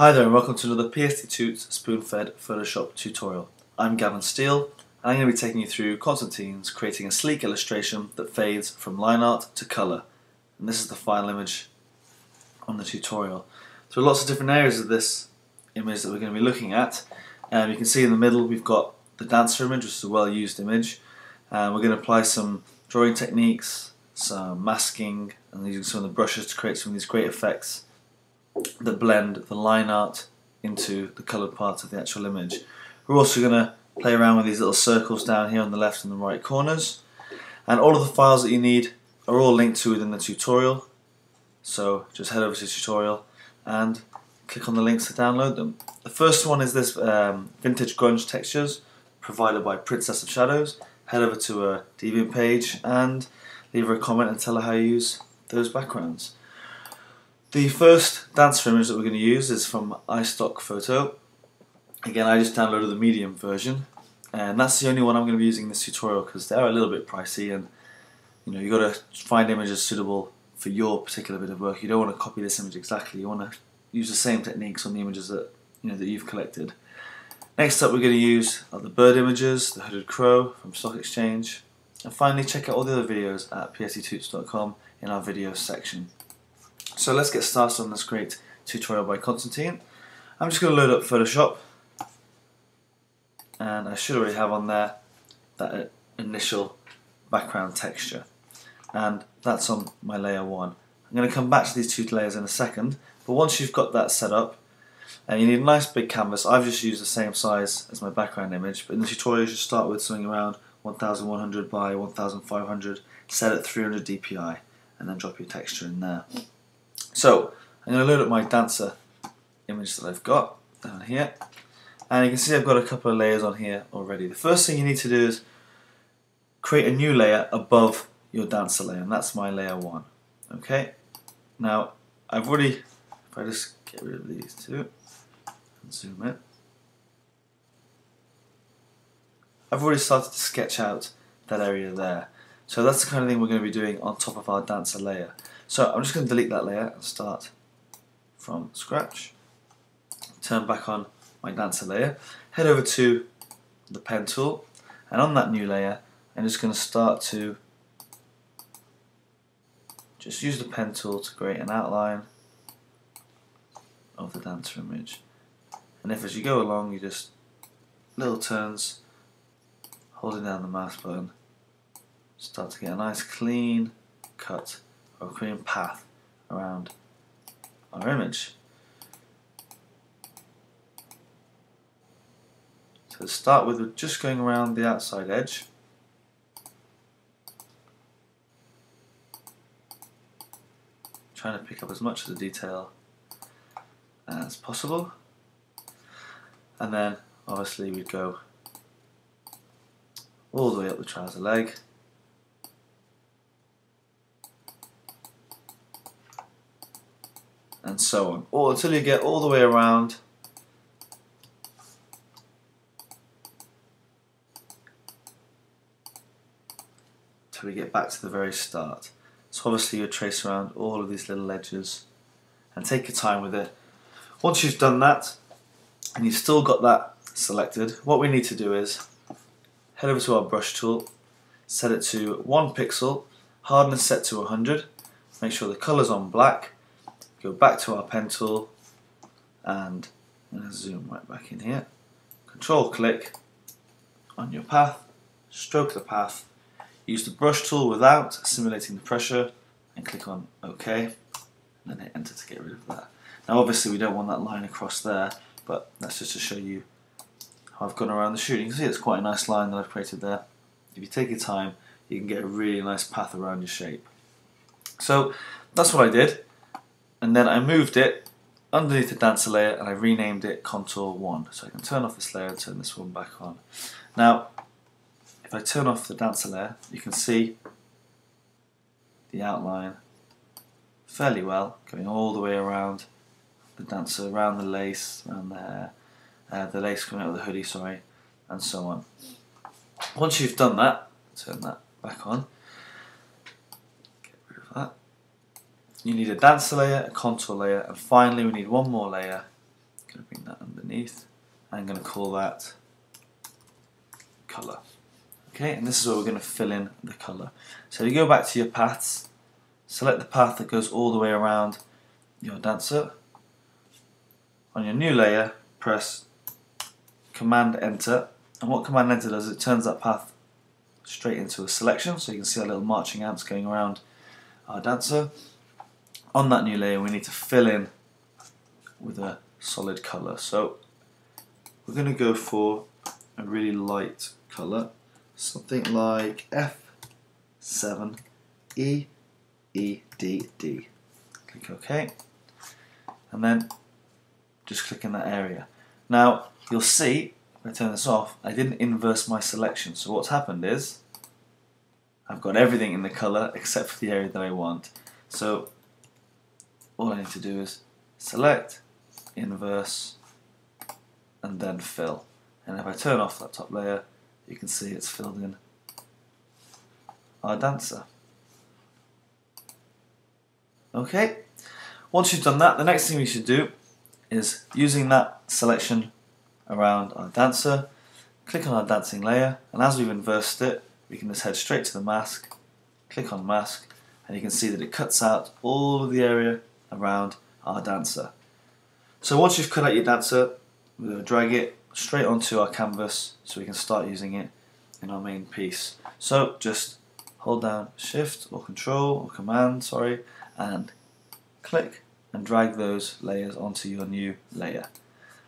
Hi there and welcome to another PSD Tuts spoon-fed Photoshop tutorial. I'm Gavin Steele and I'm going to be taking you through Constantine's creating a sleek illustration that fades from line art to colour. And this is the final image on the tutorial. There are lots of different areas of this image that we're going to be looking at. Um, you can see in the middle we've got the dancer image, which is a well-used image. Um, we're going to apply some drawing techniques, some masking, and using some of the brushes to create some of these great effects that blend the line art into the coloured part of the actual image. We're also going to play around with these little circles down here on the left and the right corners. And all of the files that you need are all linked to within the tutorial. So just head over to the tutorial and click on the links to download them. The first one is this um, vintage grunge textures provided by Princess of Shadows. Head over to a Deviant page and leave her a comment and tell her how you use those backgrounds. The first dancer image that we're going to use is from iStock Photo. Again, I just downloaded the medium version, and that's the only one I'm going to be using in this tutorial because they're a little bit pricey, and you know you got to find images suitable for your particular bit of work. You don't want to copy this image exactly. You want to use the same techniques on the images that you know that you've collected. Next up, we're going to use the bird images, the hooded crow from Stock Exchange, and finally check out all the other videos at psdtuts.com in our videos section. So let's get started on this great tutorial by Constantine. I'm just going to load up Photoshop and I should already have on there that initial background texture and that's on my layer 1. I'm going to come back to these two layers in a second but once you've got that set up and you need a nice big canvas, I've just used the same size as my background image but in the tutorial you should start with something around 1100 by 1500 set at 300 dpi and then drop your texture in there. So I'm going to load up my dancer image that I've got down here and you can see I've got a couple of layers on here already. The first thing you need to do is create a new layer above your dancer layer and that's my layer 1. Okay, now I've already, if I just get rid of these two and zoom in, I've already started to sketch out that area there. So that's the kind of thing we're going to be doing on top of our dancer layer. So I'm just going to delete that layer and start from scratch. Turn back on my dancer layer. Head over to the pen tool and on that new layer I'm just going to start to just use the pen tool to create an outline of the dancer image. And if as you go along you just little turns holding down the mouse button start to get a nice clean cut or clean path around our image. So start with, we're just going around the outside edge. Trying to pick up as much of the detail as possible. And then obviously we'd go all the way up the trouser leg. And so on, or until you get all the way around till we get back to the very start. So obviously you trace around all of these little edges and take your time with it. Once you've done that and you've still got that selected, what we need to do is head over to our brush tool, set it to 1 pixel, hardness set to 100, make sure the colour's on black go back to our pen tool and zoom right back in here. Control click on your path, stroke the path, use the brush tool without simulating the pressure and click on OK and then hit enter to get rid of that. Now obviously we don't want that line across there but that's just to show you how I've gone around the shoot. You can see it's quite a nice line that I've created there. If you take your time you can get a really nice path around your shape. So that's what I did and then I moved it underneath the dancer layer and I renamed it contour 1 so I can turn off this layer and turn this one back on. Now if I turn off the dancer layer you can see the outline fairly well going all the way around the dancer around the lace around the hair uh, the lace coming out of the hoodie sorry and so on. Once you've done that turn that back on you need a dancer layer, a contour layer, and finally we need one more layer, going to bring that underneath. I'm going to call that colour. Okay, and this is where we're going to fill in the colour. So you go back to your paths, select the path that goes all the way around your dancer. On your new layer, press Command Enter, and what Command Enter does, is it turns that path straight into a selection, so you can see our little marching ants going around our dancer. On that new layer, we need to fill in with a solid colour. So we're going to go for a really light colour, something like F7 E E D D. Click OK, and then just click in that area. Now you'll see if I turn this off, I didn't inverse my selection. So what's happened is I've got everything in the colour except for the area that I want. So all I need to do is select, inverse, and then fill. And if I turn off that top layer, you can see it's filled in our dancer. Okay, once you've done that, the next thing we should do is using that selection around our dancer, click on our dancing layer, and as we've inversed it, we can just head straight to the mask, click on mask, and you can see that it cuts out all of the area around our dancer. So once you've cut out your dancer, we're going to drag it straight onto our canvas so we can start using it in our main piece. So just hold down shift or control or command, sorry, and click and drag those layers onto your new layer.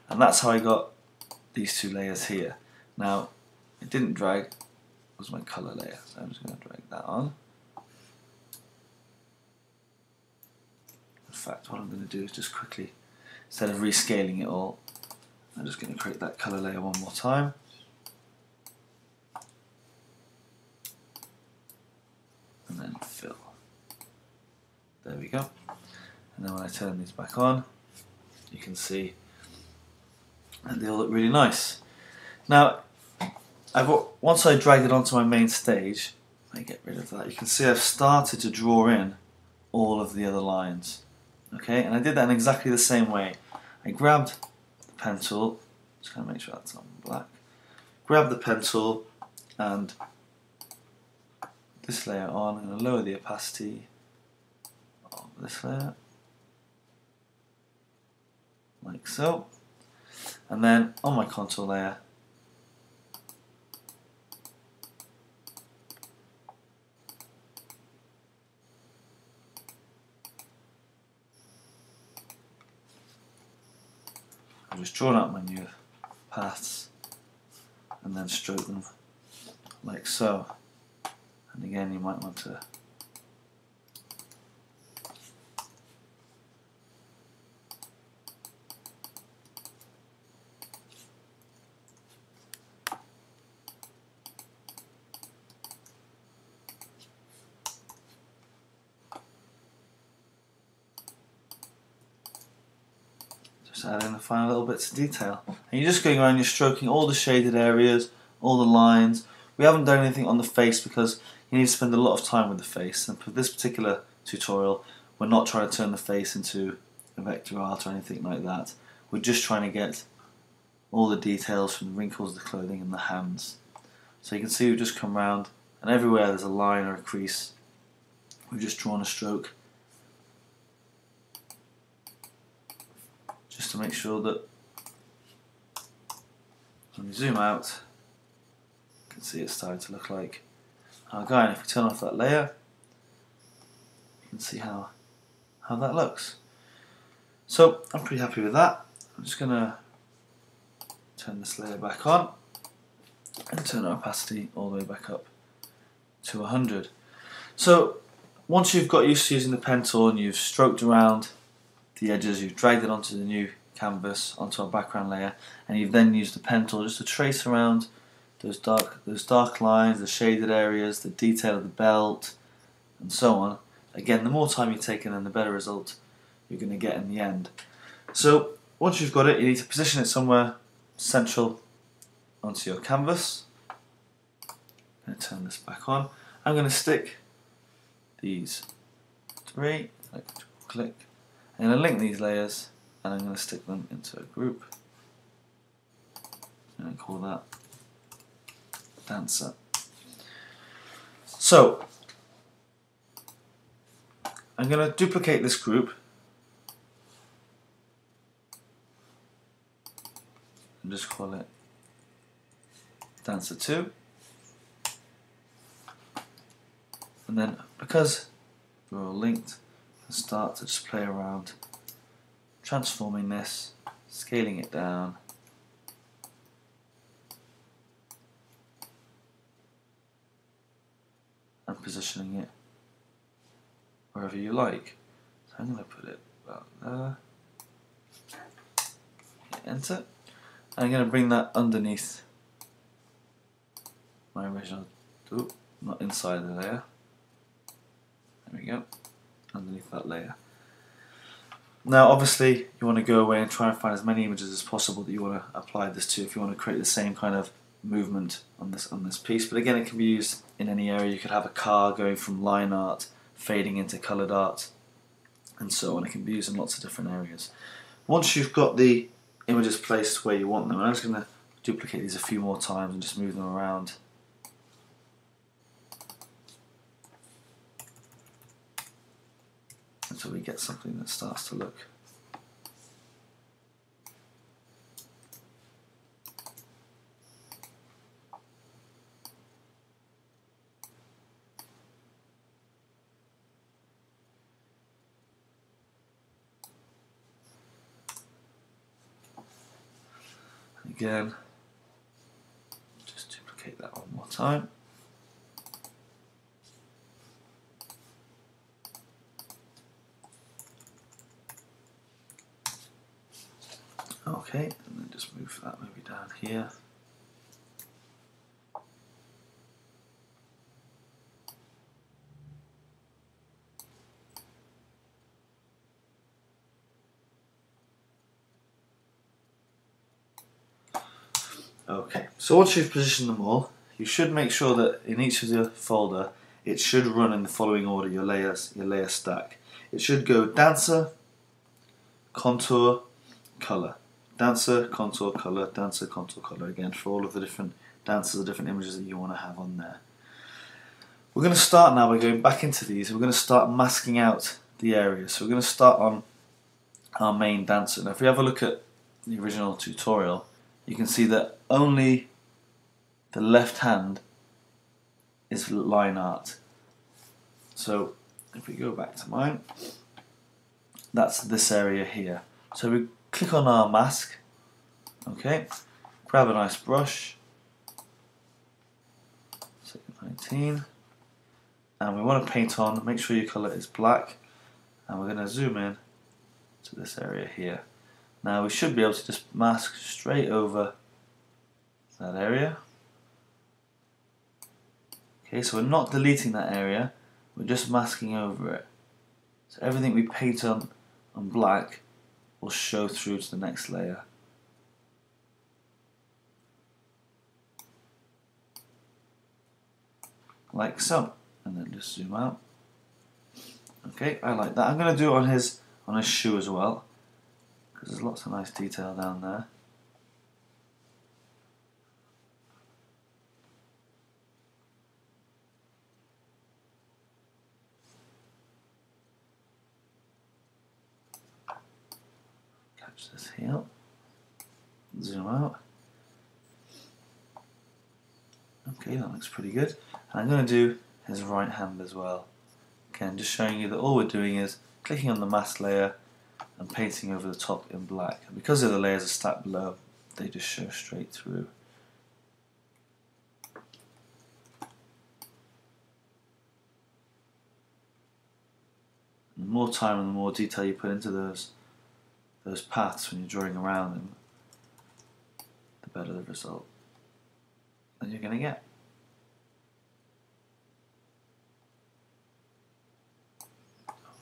And that's how I got these two layers here. Now, it didn't drag, it was my color layer, so I'm just going to drag that on. Fact, what I'm going to do is just quickly, instead of rescaling it all, I'm just going to create that color layer one more time. And then fill. There we go. And then when I turn these back on, you can see and they all look really nice. Now, I've once I drag it onto my main stage, I get rid of that. You can see I've started to draw in all of the other lines. Okay, and I did that in exactly the same way. I grabbed the pen tool, just gonna make sure that's on black. Grab the pen tool and this layer on. I'm gonna lower the opacity of this layer, like so. And then on my contour layer, I've just drawn out my new paths and then stroke them like so. And again, you might want to Just add in the final little bits of detail. And you're just going around, you're stroking all the shaded areas, all the lines. We haven't done anything on the face because you need to spend a lot of time with the face. And for this particular tutorial, we're not trying to turn the face into a vector art or anything like that. We're just trying to get all the details from the wrinkles, the clothing and the hands. So you can see we've just come round and everywhere there's a line or a crease, we've just drawn a stroke to make sure that when we zoom out you can see it's starting to look like our guy and if we turn off that layer you can see how how that looks. So I'm pretty happy with that. I'm just gonna turn this layer back on and turn our opacity all the way back up to 100 so once you've got used to using the pen tool and you've stroked around the edges, you've dragged it onto the new canvas, onto our background layer, and you've then used the pen tool just to trace around those dark, those dark lines, the shaded areas, the detail of the belt, and so on. Again, the more time you take in, then the better result you're going to get in the end. So once you've got it, you need to position it somewhere central onto your canvas. To turn this back on. I'm going to stick these three, click, click, going to link these layers and I'm going to stick them into a group. And call that dancer. So I'm going to duplicate this group. And just call it dancer 2 and then because we're all linked I start to just play around transforming this scaling it down and positioning it wherever you like. So I'm going to put it about there. Hit enter. I'm going to bring that underneath my original, oh, not inside the layer. There we go, underneath that layer. Now obviously you want to go away and try and find as many images as possible that you want to apply this to if you want to create the same kind of movement on this on this piece. But again it can be used in any area. You could have a car going from line art fading into coloured art and so on. It can be used in lots of different areas. Once you've got the images placed where you want them I'm just going to duplicate these a few more times and just move them around until we get something that starts to look again. Just duplicate that one more time. Okay, and then just move that maybe down here. Okay, so once you've positioned them all, you should make sure that in each of the folder, it should run in the following order, your layers, your layer stack. It should go dancer, contour, color. Dancer, contour, color, dancer, contour, color again for all of the different dancers, the different images that you want to have on there. We're going to start now by going back into these. We're going to start masking out the areas. So we're going to start on our main dancer. Now if we have a look at the original tutorial, you can see that only the left hand is line art. So if we go back to mine, that's this area here. So we click on our mask, okay, grab a nice brush, 19, and we want to paint on, make sure your colour is black, and we're going to zoom in to this area here. Now we should be able to just mask straight over that area. Okay, so we're not deleting that area, we're just masking over it. So everything we paint on, on black will show through to the next layer. Like so. And then just zoom out. Okay, I like that. I'm going to do it on his on his shoe as well because there's lots of nice detail down there. This here, zoom out. Okay, that looks pretty good. And I'm going to do his right hand as well. Again, just showing you that all we're doing is clicking on the mask layer and painting over the top in black. And because the layers are stacked below, they just show straight through. the more time and the more detail you put into those those paths when you're drawing around them, the better the result that you're going to get.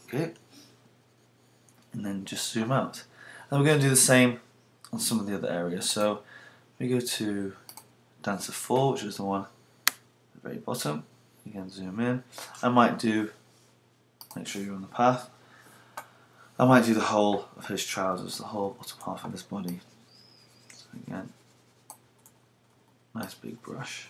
Okay and then just zoom out. And we're going to do the same on some of the other areas. So we go to dancer 4, which is the one at the very bottom. Again, zoom in. I might do, make sure you're on the path. I might do the whole of his trousers, the whole bottom half of his body. So again, nice big brush.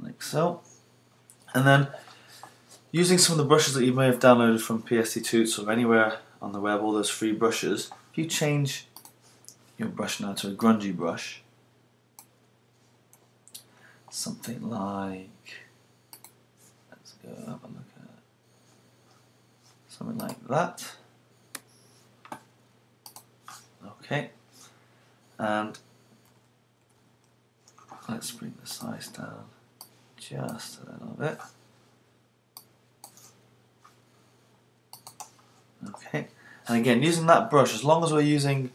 like so. And then using some of the brushes that you may have downloaded from PSD Tuts or anywhere on the web, all those free brushes, if you change your brush now to a grungy brush, something like, let's go have a look at something like that. Okay, and let's bring the size down just a little bit. Okay, and again, using that brush, as long as we're using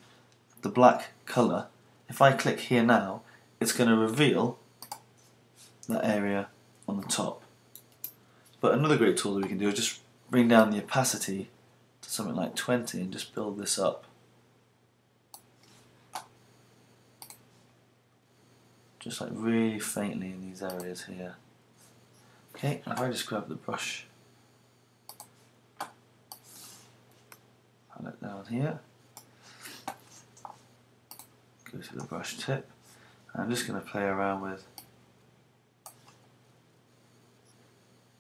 the black colour, if I click here now, it's going to reveal that area on the top. But another great tool that we can do is just bring down the opacity to something like 20 and just build this up. just like really faintly in these areas here. Okay, if I just grab the brush, palette down here, go to the brush tip, I'm just going to play around with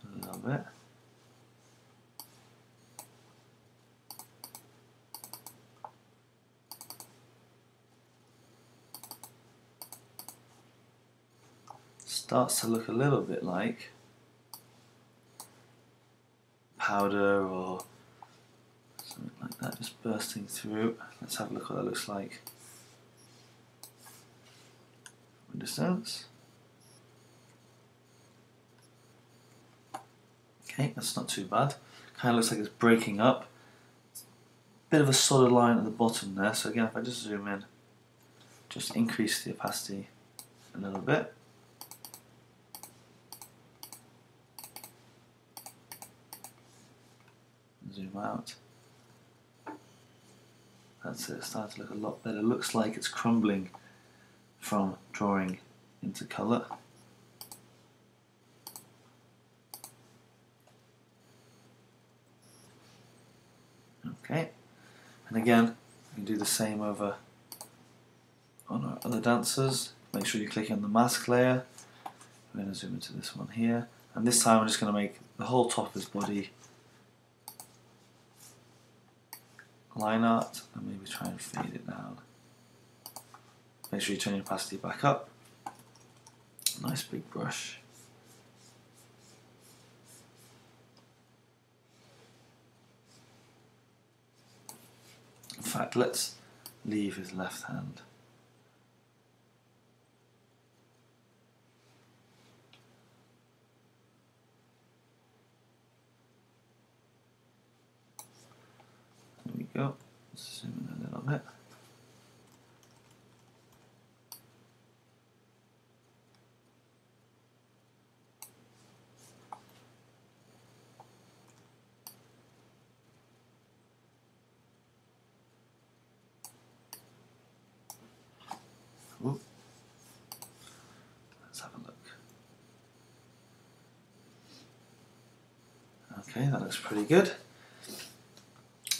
a little bit. starts to look a little bit like powder or just bursting through. Let's have a look what that looks like distance. Okay, that's not too bad. Kind of looks like it's breaking up. Bit of a solid line at the bottom there, so again if I just zoom in, just increase the opacity a little bit. zoom out. That's it, it's starting to look a lot better. Looks like it's crumbling from drawing into colour. Okay, and again, you can do the same over on our other dancers. Make sure you click on the mask layer. I'm going to zoom into this one here, and this time I'm just going to make the whole top of his body line art and maybe try and fade it down. Make sure you turn your opacity back up. Nice big brush. In fact, let's leave his left hand. go. Zoom in a little bit. Let's have a look. Okay, that looks pretty good.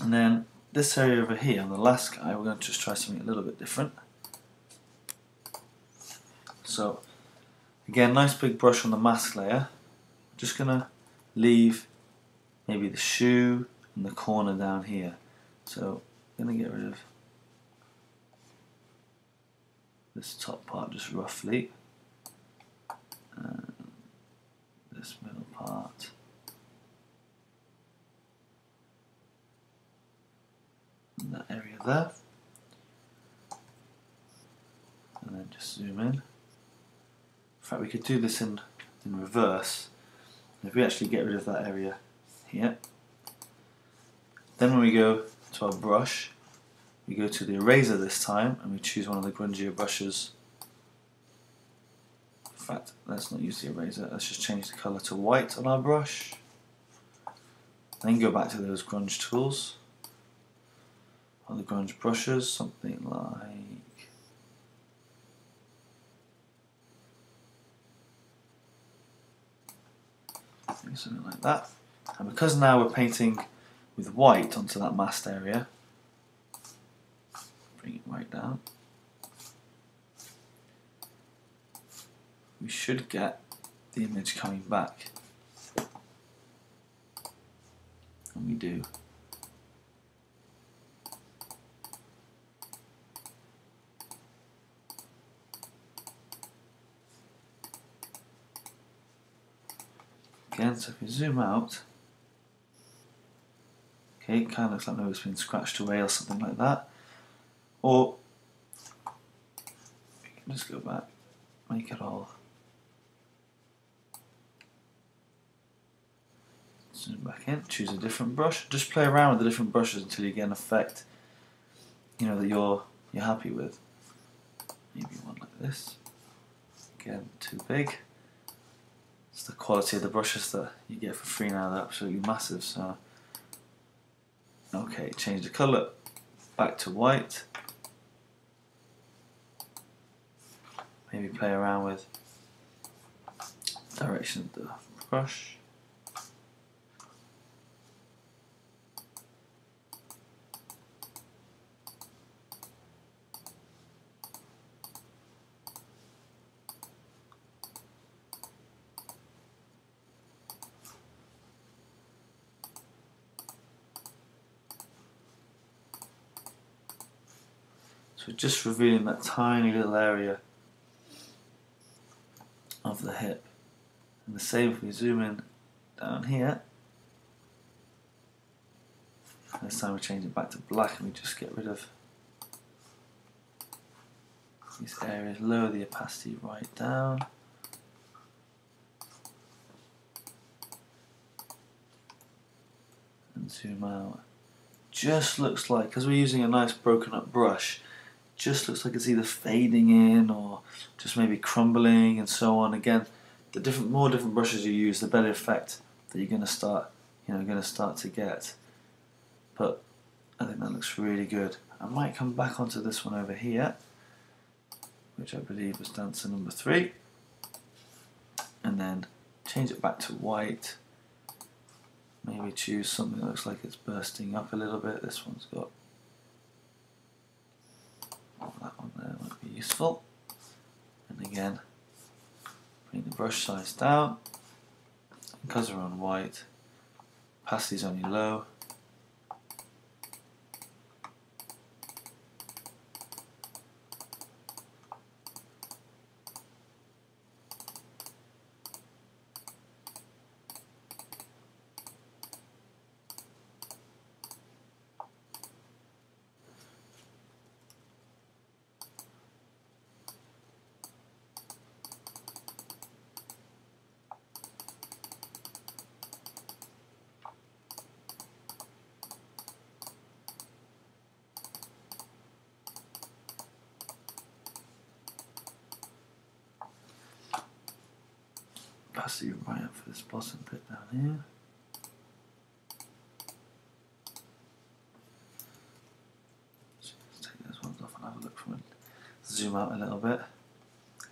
And then this area over here on the last guy, we're going to just try something a little bit different. So, again, nice big brush on the mask layer. Just going to leave maybe the shoe and the corner down here. So, I'm going to get rid of this top part just roughly. And this middle part. That area there. And then just zoom in. In fact, we could do this in, in reverse. If we actually get rid of that area here, then when we go to our brush, we go to the eraser this time and we choose one of the grungier brushes In fact, let's not use the eraser, let's just change the colour to white on our brush. Then go back to those grunge tools, or the grunge brushes, something like something like that. And because now we're painting with white onto that masked area, bring it right down. We should get the image coming back. And we do. Again, so if we zoom out, okay, it kind of looks like maybe it's been scratched away or something like that. Or we can just go back, make it all zoom back in, choose a different brush. Just play around with the different brushes until you get an effect you know that you're you're happy with. Maybe one like this. Again, too big. The quality of the brushes that you get for free now, they're absolutely massive, so okay, change the colour back to white. Maybe play around with direction of the brush. So just revealing that tiny little area of the hip. And the same if we zoom in down here. This time we change it back to black and we just get rid of these areas, lower the opacity right down. And zoom out. Just looks like, because we're using a nice broken up brush, just looks like it's either fading in or just maybe crumbling and so on. Again, the different more different brushes you use, the better effect that you're going to start, you know, going to start to get. But I think that looks really good. I might come back onto this one over here, which I believe was dancer number three, and then change it back to white. Maybe choose something that looks like it's bursting up a little bit. This one's got that one there might be useful. And again, bring the brush size down. Because we're on white, opacity's only low. opacity right up for this bottom bit down here. So let's take those ones off and have a look from it. Zoom out a little bit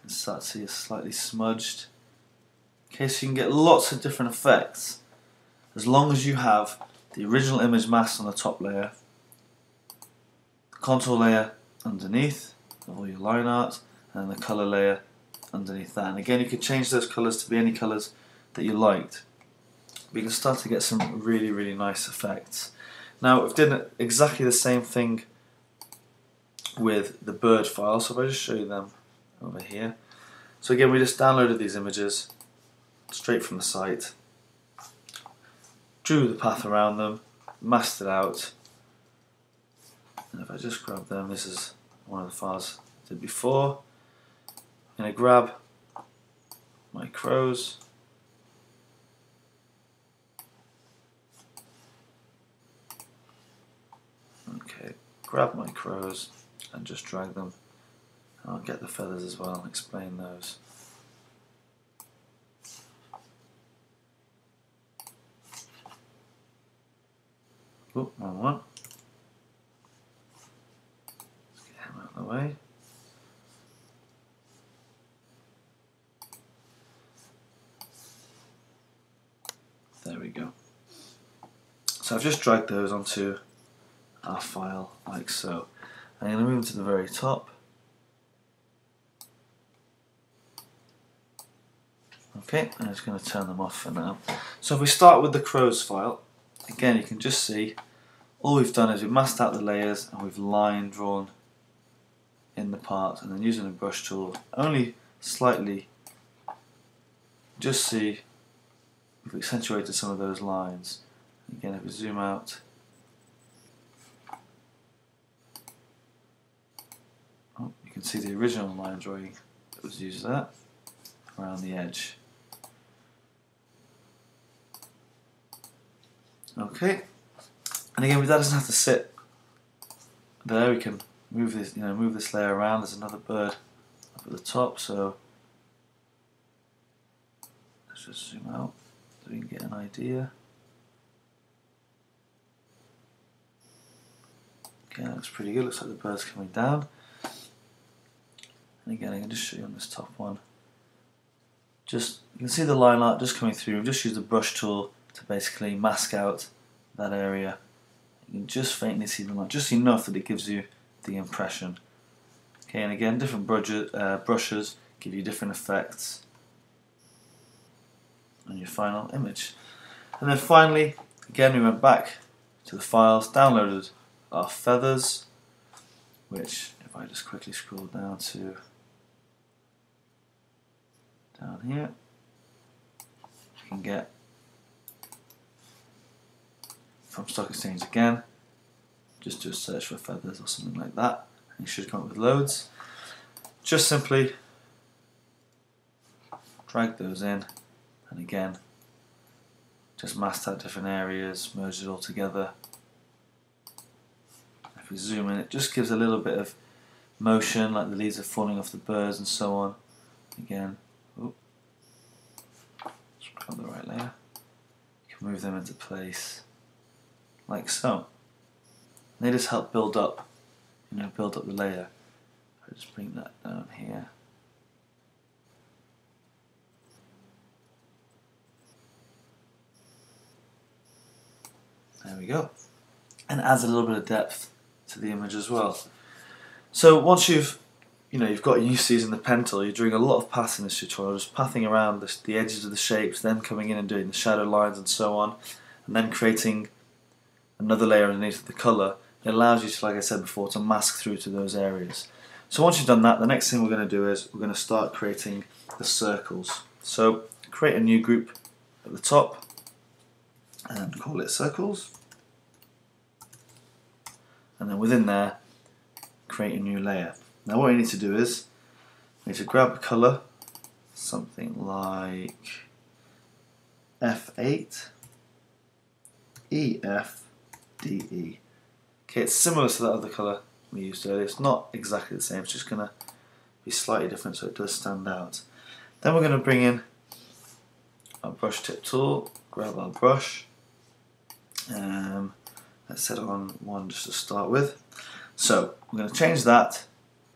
and start to see it's slightly smudged. Okay, so you can get lots of different effects as long as you have the original image mask on the top layer, the contour layer underneath of all your line art, and the colour layer underneath that. And again, you can change those colours to be any colours that you liked. But you can start to get some really, really nice effects. Now, we've done exactly the same thing with the bird file, so if I just show you them over here. So again, we just downloaded these images straight from the site, drew the path around them, masked it out, and if I just grab them, this is one of the files I did before. I'm going to grab my crows. Okay, grab my crows and just drag them. I'll get the feathers as well and explain those. Oh, wrong one. Let's get him out of the way. There we go. So I've just dragged those onto our file like so. I'm going to move them to the very top Okay, I'm just going to turn them off for now. So if we start with the crows file, again you can just see all we've done is we've masked out the layers and we've line drawn in the part and then using a brush tool only slightly just see we've accentuated some of those lines. Again if we zoom out oh, you can see the original line drawing that was used there around the edge. Okay, and again, that doesn't have to sit there. We can move this, you know, move this layer around. There's another bird up at the top, so let's just zoom out so we can get an idea. Okay, that looks pretty good. Looks like the bird's coming down. And again, I can just show you on this top one. Just you can see the line art just coming through. We've just used the brush tool to basically mask out that area. You can just faintly see the line, just enough that it gives you the impression. Okay, and again, different brushes, uh, brushes give you different effects on your final image. And then finally, again, we went back to the files, downloaded our feathers, which if I just quickly scroll down to down here, you can get from Stock Exchange again. Just do a search for feathers or something like that. You should come up with loads. Just simply drag those in and again just mask out different areas, merge it all together. If we zoom in it just gives a little bit of motion like the leaves are falling off the birds and so on. Again, oh, the right layer. You can move them into place like so. And they just help build up, you know, build up the layer. I just bring that down here. There we go. And adds a little bit of depth to the image as well. So once you've you know, you've got used to using the pen tool, you're doing a lot of paths in this tutorial, just pathing around the, the edges of the shapes, then coming in and doing the shadow lines and so on, and then creating another layer underneath the colour, it allows you to, like I said before, to mask through to those areas. So once you've done that, the next thing we're going to do is we're going to start creating the circles. So create a new group at the top and call it circles. And then within there, create a new layer. Now what we need to do is, we need to grab a colour, something like F8, EF, DE. Okay, it's similar to that other colour we used earlier. It's not exactly the same, it's just going to be slightly different so it does stand out. Then we're going to bring in our brush tip tool, grab our brush, um, let's set it on one just to start with. So we're going to change that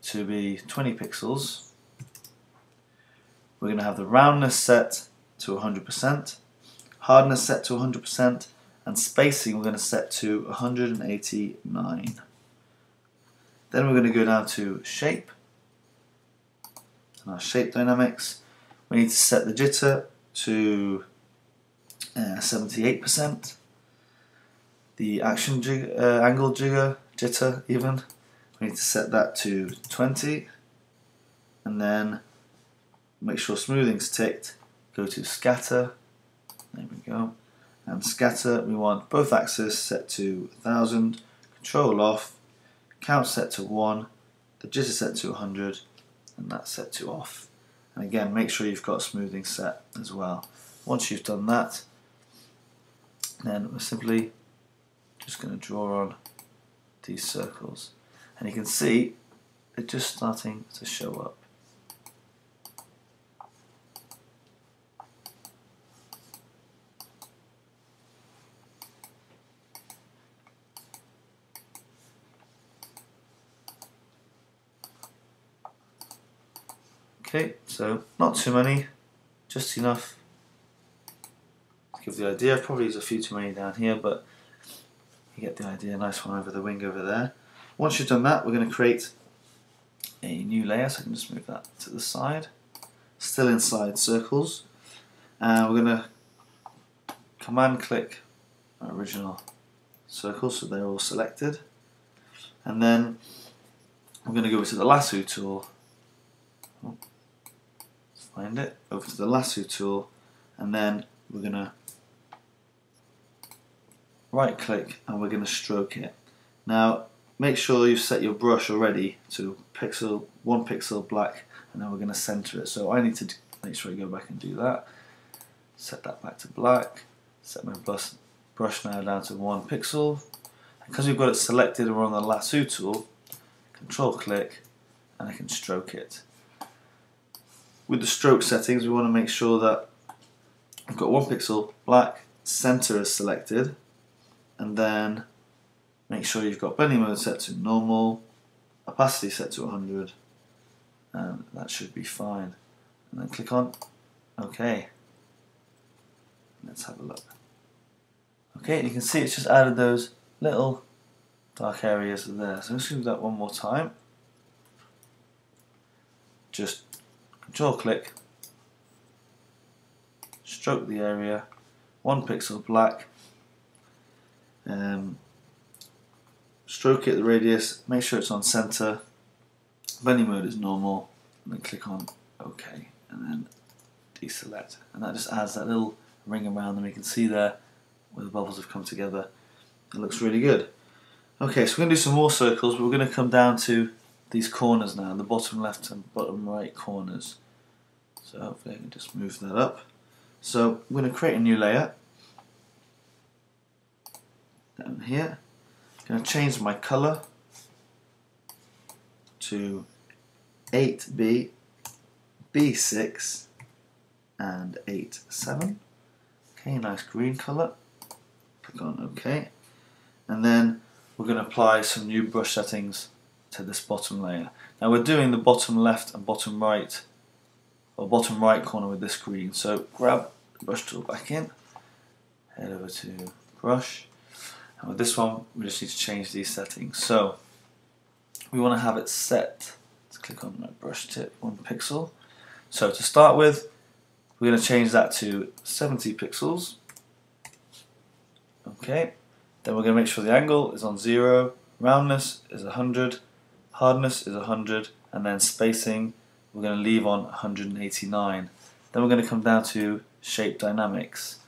to be 20 pixels. We're going to have the roundness set to 100%, hardness set to 100%, and spacing we're going to set to 189. Then we're going to go down to shape and our shape dynamics. We need to set the jitter to uh, 78%, the action jig uh, angle jigger, jitter even, we need to set that to 20 and then make sure smoothing's ticked, go to scatter, there we go, and scatter. We want both axes set to 1000 control off count set to 1 the jitter set to 100 and that's set to off. And again make sure you've got smoothing set as well. Once you've done that then we're simply just going to draw on these circles. And you can see they're just starting to show up Okay, so not too many, just enough to give the idea. Probably there's a few too many down here, but you get the idea. Nice one over the wing over there. Once you've done that, we're going to create a new layer, so I can just move that to the side. Still inside circles. And we're going to command click our original circles so they're all selected. And then we're going to go to the lasso tool. Oh, Find it. Over to the lasso tool. And then we're going to right click and we're going to stroke it. Now make sure you've set your brush already to pixel one pixel black and then we're going to center it so I need to make sure I go back and do that set that back to black set my brush now down to one pixel because we've got it selected and we're on the lasso tool control click and I can stroke it with the stroke settings we want to make sure that I've got one pixel black center is selected and then Make sure you've got blending mode set to normal, opacity set to 100, and um, that should be fine. And then click on OK. Let's have a look. Okay, you can see it's just added those little dark areas there. So let's do that one more time. Just control click, stroke the area, one pixel black, um, stroke it the radius, make sure it's on center, blending mode is normal, and then click on OK, and then deselect. And that just adds that little ring around and You can see there where the bubbles have come together. It looks really good. Okay, so we're going to do some more circles, but we're going to come down to these corners now, the bottom left and bottom right corners. So hopefully I can just move that up. So we're going to create a new layer down here I'm going to change my color to 8B, B6 and 8-7. Okay, nice green color. Click on OK. And then we're going to apply some new brush settings to this bottom layer. Now we're doing the bottom left and bottom right, or bottom right corner with this green. So grab the brush tool back in, head over to brush, and with this one, we just need to change these settings. So we want to have it set. Let's click on my brush tip, one pixel. So to start with, we're going to change that to 70 pixels. Okay. Then we're going to make sure the angle is on zero, roundness is 100, hardness is 100, and then spacing we're going to leave on 189. Then we're going to come down to shape dynamics.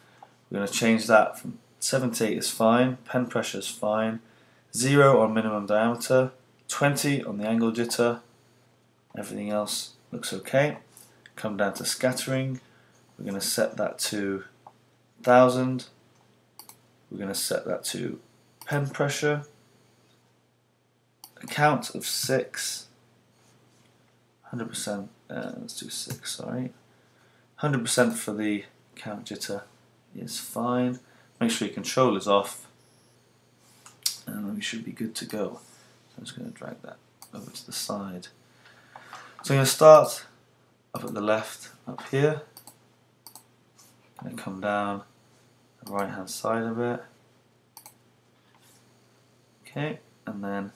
We're going to change that from 78 is fine, pen pressure is fine, 0 on minimum diameter, 20 on the angle jitter, everything else looks okay. Come down to scattering, we're going to set that to 1000, we're going to set that to pen pressure, count of 6, 100%, uh, let's do 6, sorry, 100% for the count jitter is fine. Make sure your control is off and we should be good to go. So I'm just going to drag that over to the side. So I'm going to start up at the left up here and then come down the right hand side of it. Okay, and then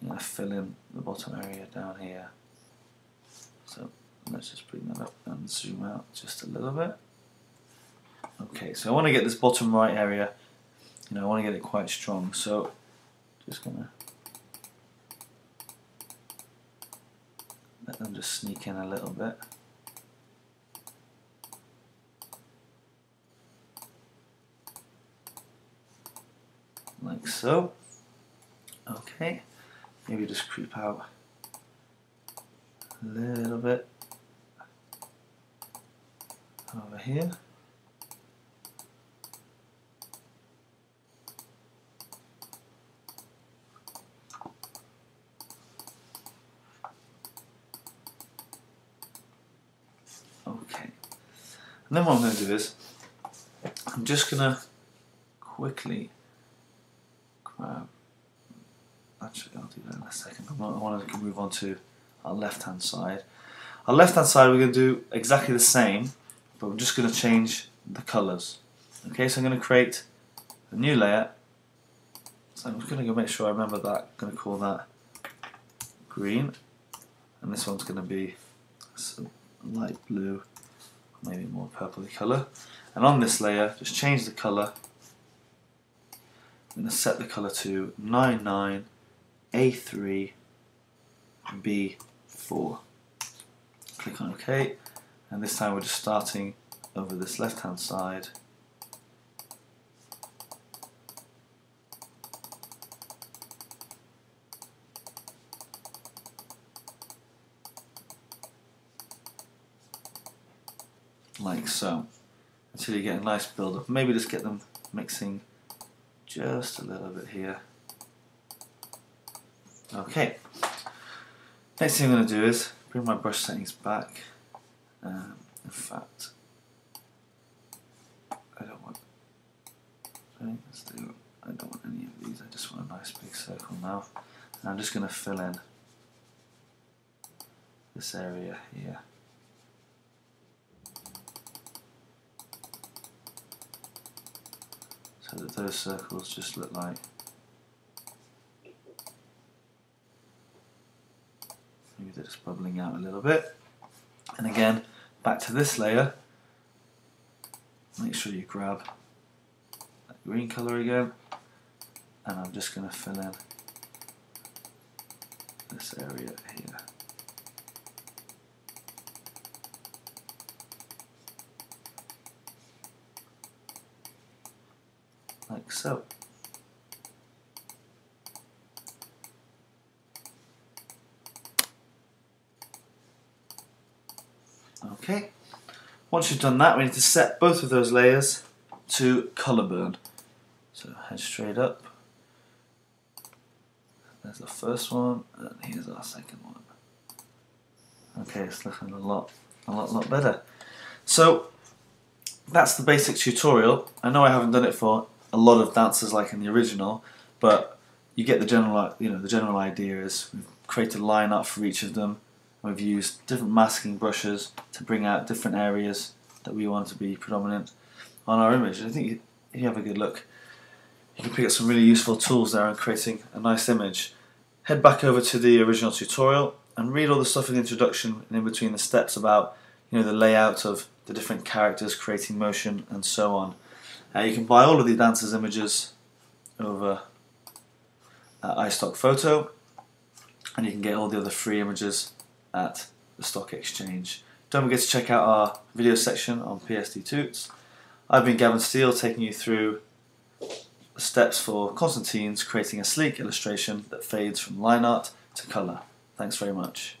I'm going to fill in the bottom area down here. So let's just bring that up and zoom out just a little bit. Okay, so I want to get this bottom right area, you know, I want to get it quite strong, so just gonna let them just sneak in a little bit. Like so. Okay, maybe just creep out a little bit over here. Okay. And then what I'm going to do is, I'm just going to quickly grab, actually I'll do that in a second, I want to move on to our left hand side. Our left hand side we're going to do exactly the same, but we're just going to change the colours. Okay, so I'm going to create a new layer. So I'm just going to go make sure I remember that. I'm going to call that green, and this one's going to be light blue, maybe more purpley colour. And on this layer, just change the colour. I'm going to set the colour to 99 A3 B4. Click on OK, and this time we're just starting over this left hand side. like so until you get a nice build up maybe just get them mixing just a little bit here okay. Next thing I'm going to do is bring my brush settings back. Um, in fact I don't want let's do I don't want any of these I just want a nice big circle now. And I'm just going to fill in this area here. So that those circles just look like maybe just bubbling out a little bit. And again back to this layer. Make sure you grab that green colour again. And I'm just going to fill in this area here. Like so. Okay, once you've done that we need to set both of those layers to colour burn. So head straight up, there's the first one and here's our second one. Okay, it's looking a lot, a lot, lot better. So that's the basic tutorial. I know I haven't done it for a lot of dancers like in the original, but you get the general, you know, the general idea is we've created a line up for each of them. We've used different masking brushes to bring out different areas that we want to be predominant on our image. I think if you have a good look, you can pick up some really useful tools there in creating a nice image. Head back over to the original tutorial and read all the stuff in the introduction and in between the steps about you know the layout of the different characters, creating motion and so on. Uh, you can buy all of the dancers images over iStock Photo and you can get all the other free images at the Stock Exchange. Don't forget to check out our video section on PSD Tuts. I've been Gavin Steele taking you through the steps for Constantine's creating a sleek illustration that fades from line art to colour. Thanks very much.